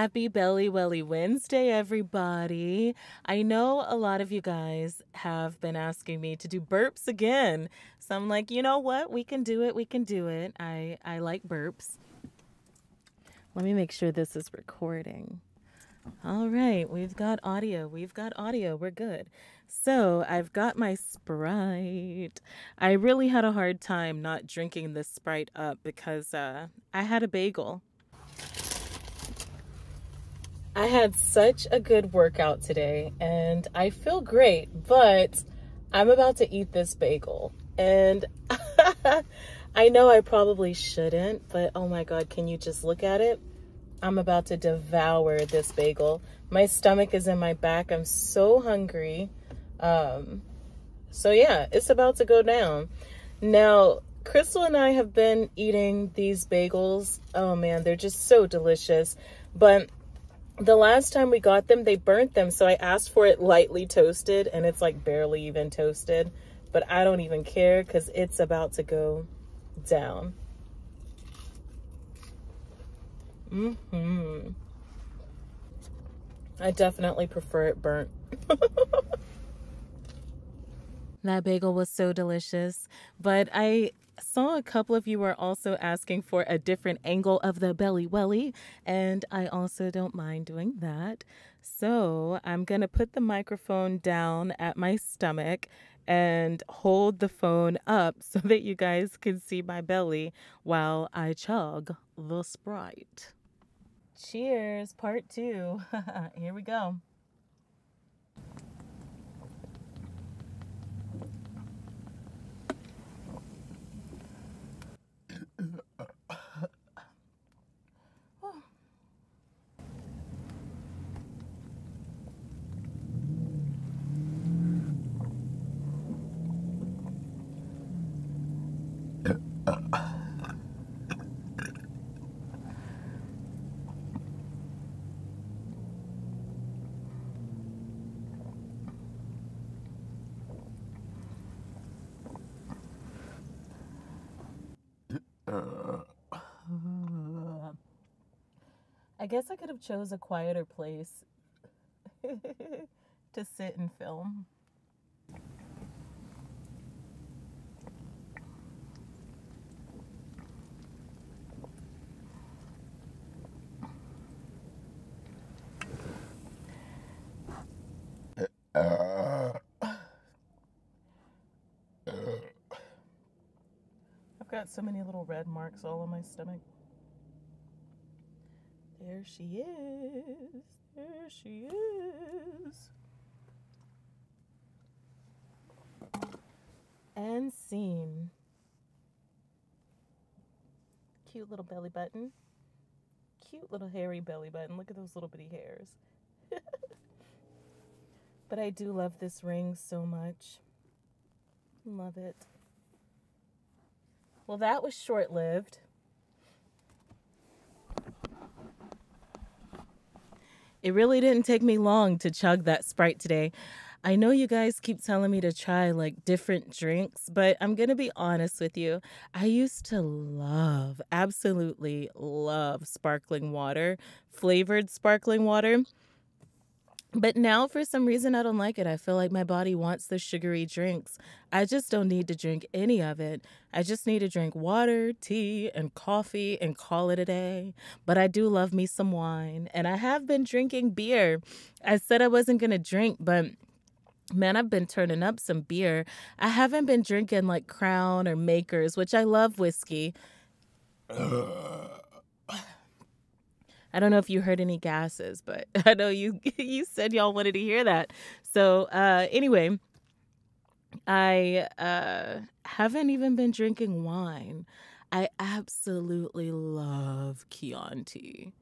Happy Belly Welly Wednesday, everybody. I know a lot of you guys have been asking me to do burps again. So I'm like, you know what? We can do it. We can do it. I, I like burps. Let me make sure this is recording. All right, we've got audio. We've got audio. We're good. So I've got my Sprite. I really had a hard time not drinking this Sprite up because uh, I had a bagel I had such a good workout today and I feel great, but I'm about to eat this bagel. And I know I probably shouldn't, but oh my God, can you just look at it? I'm about to devour this bagel. My stomach is in my back. I'm so hungry. Um, so yeah, it's about to go down. Now, Crystal and I have been eating these bagels. Oh man, they're just so delicious. But the last time we got them, they burnt them. So I asked for it lightly toasted and it's like barely even toasted. But I don't even care because it's about to go down. Mm-hmm. I definitely prefer it burnt. that bagel was so delicious. But I saw a couple of you were also asking for a different angle of the belly welly, and I also don't mind doing that. So I'm going to put the microphone down at my stomach and hold the phone up so that you guys can see my belly while I chug the Sprite. Cheers, part two. Here we go. Guess I could have chose a quieter place to sit and film. I've got so many little red marks all on my stomach. She is. There she is. And scene. Cute little belly button. Cute little hairy belly button. Look at those little bitty hairs. but I do love this ring so much. Love it. Well, that was short lived. It really didn't take me long to chug that Sprite today. I know you guys keep telling me to try like different drinks, but I'm going to be honest with you. I used to love, absolutely love sparkling water, flavored sparkling water. But now, for some reason, I don't like it. I feel like my body wants the sugary drinks. I just don't need to drink any of it. I just need to drink water, tea, and coffee and call it a day. But I do love me some wine. And I have been drinking beer. I said I wasn't going to drink, but man, I've been turning up some beer. I haven't been drinking like Crown or Maker's, which I love whiskey. I don't know if you heard any gases, but I know you you said y'all wanted to hear that. So uh, anyway, I uh, haven't even been drinking wine. I absolutely love Chianti,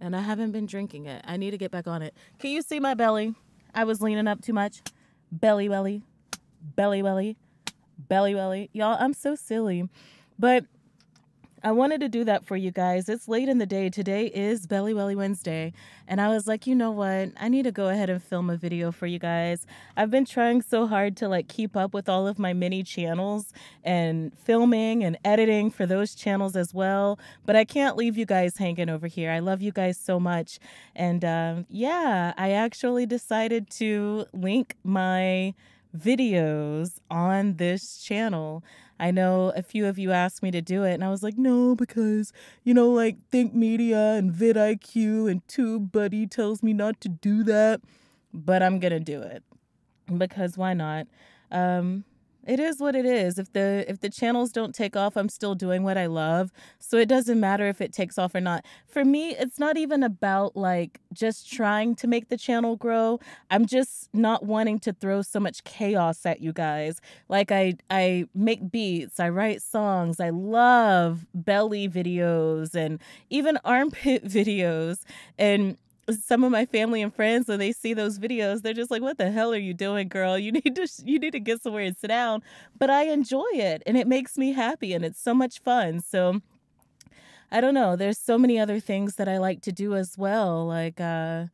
and I haven't been drinking it. I need to get back on it. Can you see my belly? I was leaning up too much. Belly, belly, belly, belly, belly, belly. Y'all, I'm so silly, but I wanted to do that for you guys. It's late in the day. Today is Belly Welly Wednesday. And I was like, you know what? I need to go ahead and film a video for you guys. I've been trying so hard to like keep up with all of my mini channels and filming and editing for those channels as well. But I can't leave you guys hanging over here. I love you guys so much. And uh, yeah, I actually decided to link my videos on this channel. I know a few of you asked me to do it, and I was like, no, because, you know, like Think Media and vidIQ and TubeBuddy tells me not to do that. But I'm going to do it because why not? Um, it is what it is. If the if the channels don't take off, I'm still doing what I love. So it doesn't matter if it takes off or not. For me, it's not even about like just trying to make the channel grow. I'm just not wanting to throw so much chaos at you guys. Like I I make beats, I write songs, I love belly videos and even armpit videos and some of my family and friends when they see those videos they're just like what the hell are you doing girl? You need to you need to get somewhere and sit down. But i enjoy it and it makes me happy and it's so much fun. So i don't know there's so many other things that i like to do as well like uh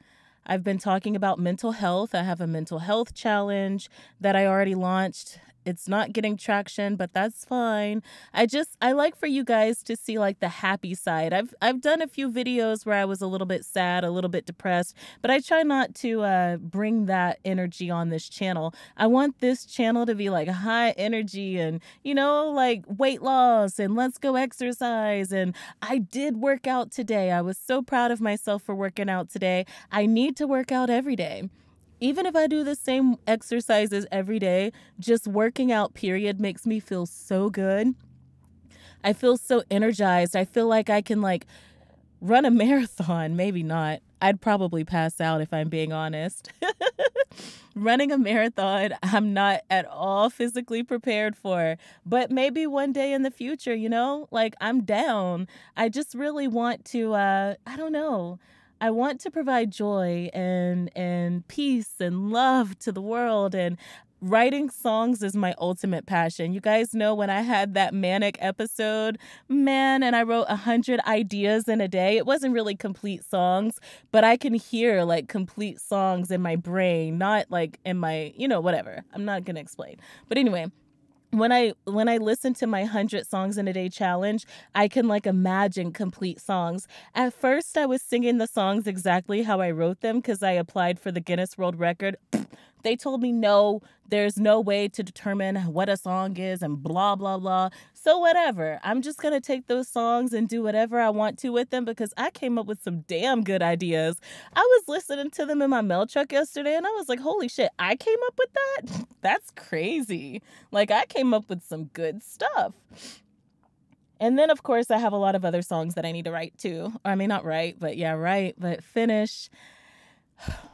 I've been talking about mental health. I have a mental health challenge that I already launched it's not getting traction, but that's fine. I just I like for you guys to see like the happy side. I've I've done a few videos where I was a little bit sad, a little bit depressed, but I try not to uh bring that energy on this channel. I want this channel to be like high energy and you know like weight loss and let's go exercise and I did work out today. I was so proud of myself for working out today. I need to work out every day even if I do the same exercises every day, just working out, period, makes me feel so good. I feel so energized. I feel like I can like run a marathon. Maybe not. I'd probably pass out if I'm being honest. Running a marathon, I'm not at all physically prepared for, but maybe one day in the future, you know, like I'm down. I just really want to, uh, I don't know. I want to provide joy and and peace and love to the world and writing songs is my ultimate passion. You guys know when I had that manic episode, man, and I wrote a hundred ideas in a day. It wasn't really complete songs, but I can hear like complete songs in my brain, not like in my, you know, whatever. I'm not gonna explain. But anyway, when I when I listen to my 100 songs in a day challenge, I can like imagine complete songs. At first I was singing the songs exactly how I wrote them cuz I applied for the Guinness World Record. They told me no, there's no way to determine what a song is and blah, blah, blah. So, whatever. I'm just going to take those songs and do whatever I want to with them because I came up with some damn good ideas. I was listening to them in my mail truck yesterday and I was like, holy shit, I came up with that? That's crazy. Like, I came up with some good stuff. And then, of course, I have a lot of other songs that I need to write too. Or I mean, not write, but yeah, write, but finish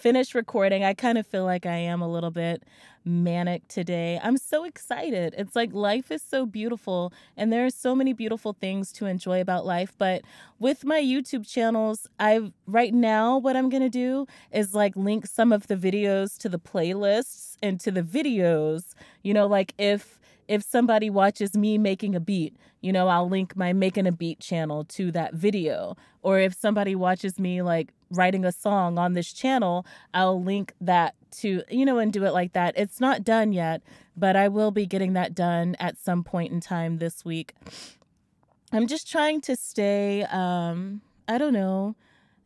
finished recording. I kind of feel like I am a little bit manic today. I'm so excited. It's like life is so beautiful and there are so many beautiful things to enjoy about life, but with my YouTube channels, I right now what I'm going to do is like link some of the videos to the playlists and to the videos. You know, like if if somebody watches me making a beat, you know, I'll link my making a beat channel to that video. Or if somebody watches me like writing a song on this channel, I'll link that to, you know, and do it like that. It's not done yet, but I will be getting that done at some point in time this week. I'm just trying to stay, um, I don't know,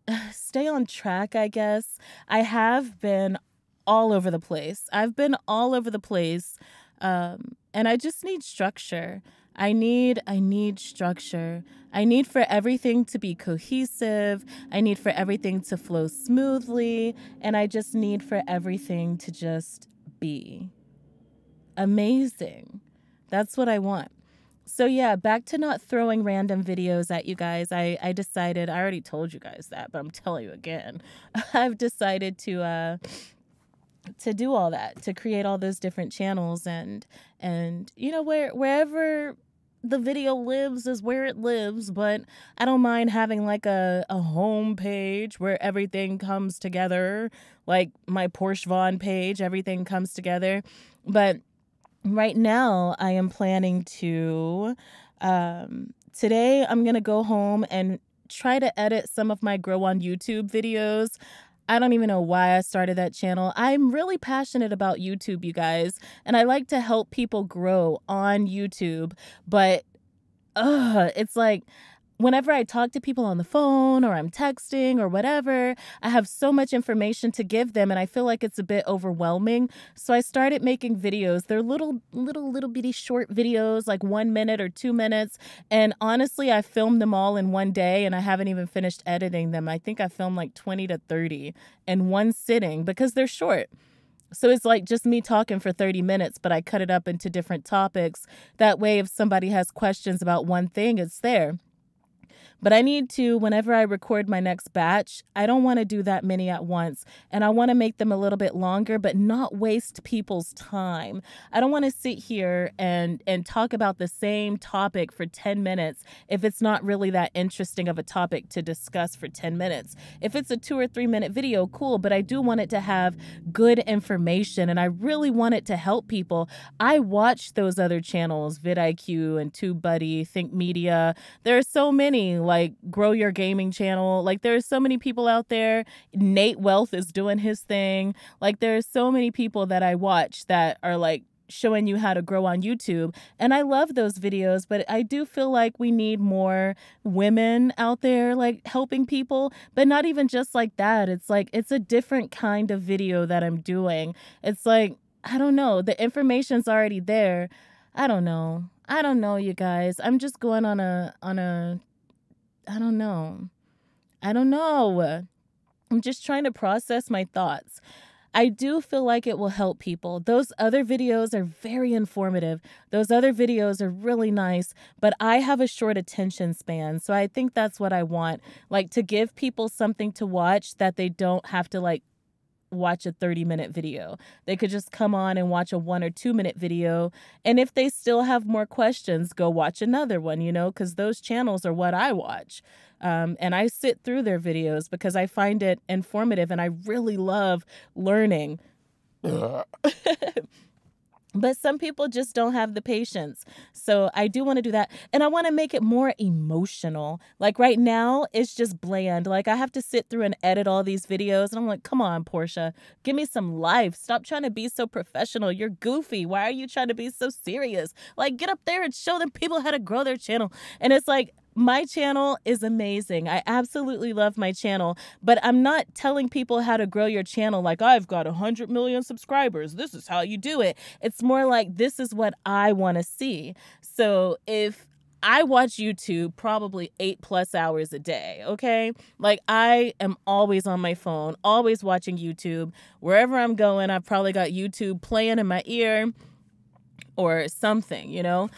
stay on track, I guess. I have been all over the place. I've been all over the place um, and I just need structure. I need I need structure. I need for everything to be cohesive. I need for everything to flow smoothly, and I just need for everything to just be amazing. That's what I want. So yeah, back to not throwing random videos at you guys. I I decided I already told you guys that, but I'm telling you again. I've decided to uh to do all that to create all those different channels and and you know where wherever the video lives is where it lives but i don't mind having like a, a home page where everything comes together like my Porshia Vonne page everything comes together but right now i am planning to um today I'm to go home and try to edit some of my Grow on YouTube videos. I don't even know why I started that channel. I'm really passionate about YouTube, you guys, and I like to help people grow on YouTube, but uh, it's like whenever I talk to people on the phone or I'm texting or whatever, I have so much information to give them and I feel like it's a bit overwhelming. So I started making videos. They're little, little, little bitty short videos, like one minute or two minutes. And honestly, I filmed them all in one day and I haven't even finished editing them. I think I filmed like 20 to 30 in one sitting because they're short. So it's like just me talking for 30 minutes, but I cut it up into different topics. That way, if somebody has questions about one thing, it's there. But I need to, whenever I record my next batch, I don't want to do that many at once. And I want to make them a little bit longer, but not waste people's time. I don't want to sit here and, and talk about the same topic for 10 minutes if it's not really that interesting of a topic to discuss for 10 minutes. If it's a two or three minute video, cool, but I do want it to have good information and I really want it to help people. I watch those other channels, vidIQ and TubeBuddy, Think Media. There are so many. Like like grow your gaming channel. Like there's so many people out there. Nate Wealth is doing his thing. Like there's so many people that I watch that are like showing you how to grow on YouTube. And I love those videos, but I do feel like we need more women out there like helping people, but not even just like that. It's like it's a different kind of video that I'm doing. It's like I don't know, the information's already there. I don't know. I don't know, you guys. I'm just going on a on a I don't know. I don't know. I'm just trying to process my thoughts. I do feel like it will help people. Those other videos are very informative. Those other videos are really nice, but I have a short attention span. So I think that's what I want. Like to give people something to watch that they don't have to like watch a 30 minute video. They could just come on and watch a one or two minute video. And if they still have more questions, go watch another one, you know, because those channels are what I watch. Um, and I sit through their videos because I find it informative and I really love learning. But some people just don't have the patience. So I do want to do that. And I want to make it more emotional. Like right now, it's just bland. Like I have to sit through and edit all these videos. And I'm like, come on, Porshia, give me some life. Stop trying to be so professional. You're goofy. Why are you trying to be so serious? Like get up there and show them people how to grow their channel. And it's like, my channel is amazing. I absolutely love my channel, but I'm not telling people how to grow your channel like I've got 100 million subscribers. This is how you do it. It's more like this is what I want to see. So if I watch YouTube probably eight plus hours a day, okay? Like, I am always on my phone, always watching YouTube. Wherever I'm going, I've probably got YouTube playing in my ear or something, you know?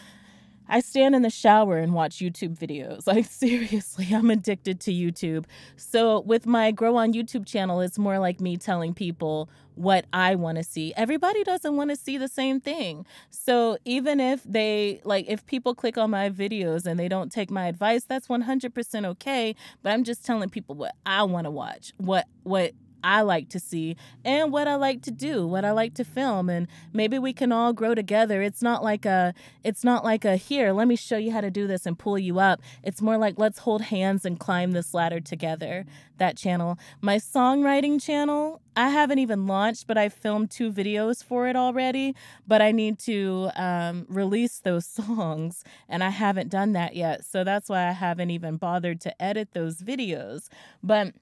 I stand in the shower and watch YouTube videos. Like, seriously, I'm addicted to YouTube. So, with my Grow on YouTube channel, it's more like me telling people what I want to see. Everybody doesn't want to see the same thing. So, even if they, like, if people click on my videos and they don't take my advice, that's 100% okay. But I'm just telling people what I want to watch, what, what, I like to see and what I like to do, what I like to film and maybe we can all grow together. It's not like a it's not like a here, let me show you how to do this and pull you up. It's more like let's hold hands and climb this ladder together. That channel. My songwriting channel, I haven't even launched, but I filmed two videos for it already, but I need to um, release those songs and I haven't done that yet. So that's why I haven't even bothered to edit those videos. But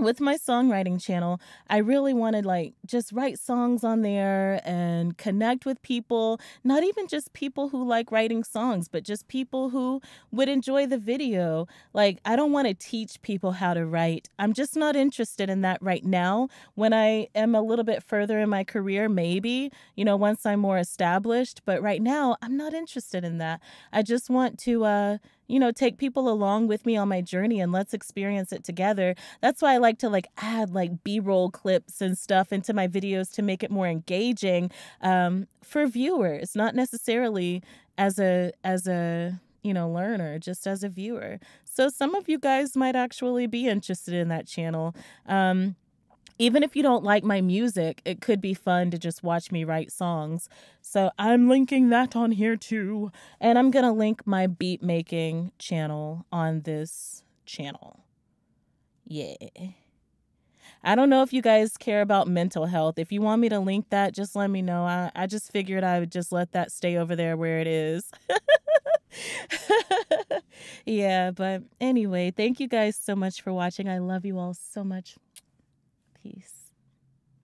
with my songwriting channel, I really wanted like just write songs on there and connect with people, not even just people who like writing songs, but just people who would enjoy the video. Like I don't want to teach people how to write. I'm just not interested in that right now. When I am a little bit further in my career, maybe, you know, once I'm more established, but right now I'm not interested in that. I just want to uh you know, take people along with me on my journey and let's experience it together. That's why I like to like add like B-roll clips and stuff into my videos to make it more engaging um, for viewers, not necessarily as a as a you know learner just as a viewer so some of you guys might actually be interested in that channel um even if you don't like my music, it could be fun to just watch me write songs. So I'm linking that on here too. And I'm going to link my beat making channel on this channel. Yeah. I don't know if you guys care about mental health. If you want me to link that, just let me know. I, I just figured I would just let that stay over there where it is. yeah, but anyway, thank you guys so much for watching. I love you all so much. Peace.